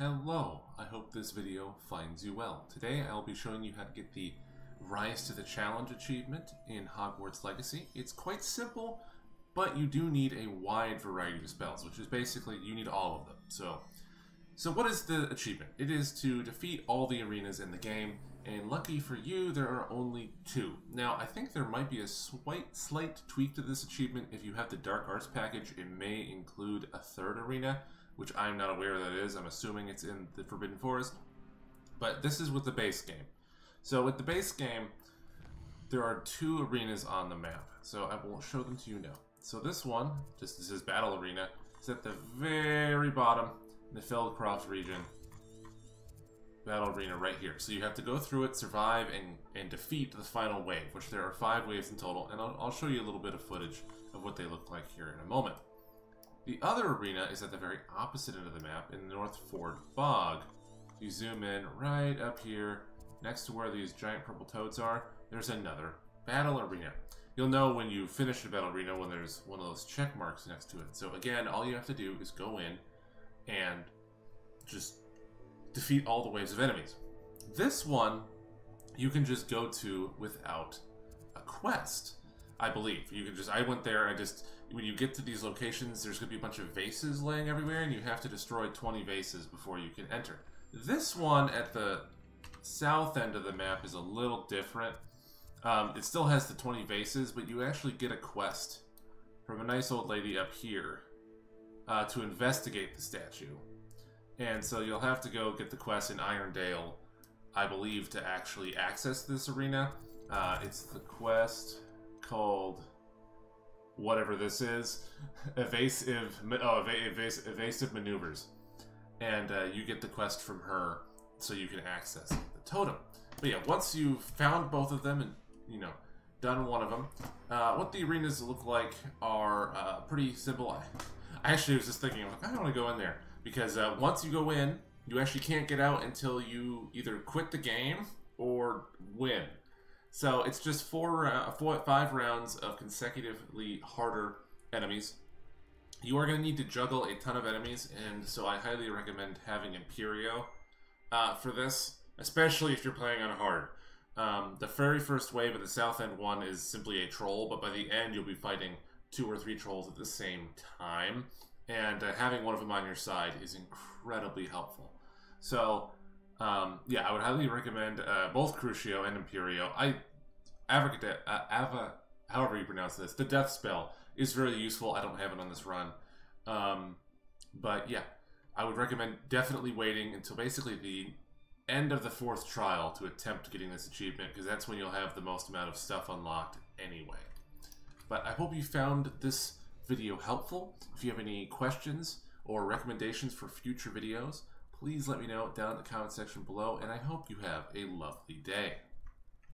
Hello, I hope this video finds you well. Today I'll be showing you how to get the Rise to the Challenge achievement in Hogwarts Legacy. It's quite simple, but you do need a wide variety of spells, which is basically you need all of them. So, so what is the achievement? It is to defeat all the arenas in the game, and lucky for you, there are only two. Now, I think there might be a slight, slight tweak to this achievement. If you have the Dark Arts package, it may include a third arena, which I'm not aware that is. I'm assuming it's in the Forbidden Forest. But this is with the base game. So with the base game, there are two arenas on the map. So I will show them to you now. So this one, just this is Battle Arena, is at the very bottom in the Feldcroft region. Battle Arena right here. So you have to go through it, survive, and, and defeat the final wave, which there are five waves in total. And I'll, I'll show you a little bit of footage of what they look like here in a moment. The other arena is at the very opposite end of the map in the North Ford Bog. You zoom in right up here, next to where these giant purple toads are, there's another battle arena. You'll know when you finish the battle arena when there's one of those check marks next to it. So again, all you have to do is go in and just defeat all the waves of enemies. This one, you can just go to without a quest. I believe. You can just, I went there, I just, when you get to these locations, there's going to be a bunch of vases laying everywhere, and you have to destroy 20 vases before you can enter. This one at the south end of the map is a little different. Um, it still has the 20 vases, but you actually get a quest from a nice old lady up here uh, to investigate the statue. And so you'll have to go get the quest in Irondale, I believe, to actually access this arena. Uh, it's the quest called whatever this is, evasive, oh, evasive, evasive maneuvers, and uh, you get the quest from her, so you can access the totem. But yeah, once you've found both of them and you know done one of them, uh, what the arenas look like are uh, pretty simple. I, I actually was just thinking, like, I don't want to go in there because uh, once you go in, you actually can't get out until you either quit the game or win. So it's just four, uh, four, five rounds of consecutively harder enemies. You are going to need to juggle a ton of enemies, and so I highly recommend having Imperio uh, for this, especially if you're playing on hard. Um, the very first wave of the South End one is simply a troll, but by the end you'll be fighting two or three trolls at the same time, and uh, having one of them on your side is incredibly helpful. So um, yeah, I would highly recommend uh, both Crucio and Imperio. I Avocate, uh, Ava, however you pronounce this, the Death Spell is very useful. I don't have it on this run, um, but yeah, I would recommend definitely waiting until basically the end of the fourth trial to attempt getting this achievement because that's when you'll have the most amount of stuff unlocked anyway. But I hope you found this video helpful. If you have any questions or recommendations for future videos, please let me know down in the comment section below, and I hope you have a lovely day.